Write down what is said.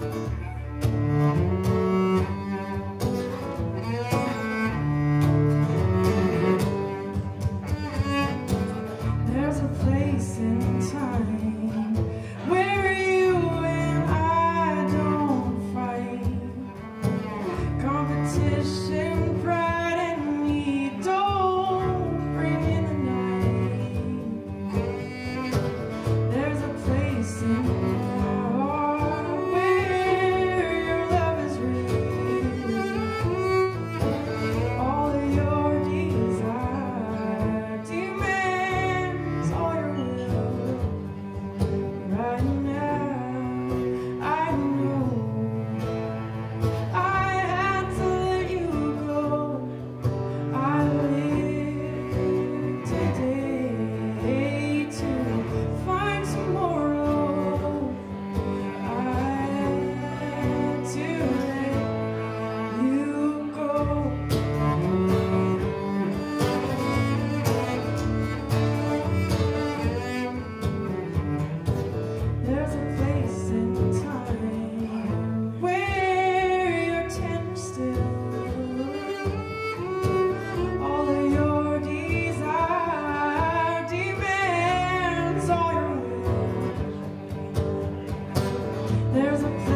There's a place in time. To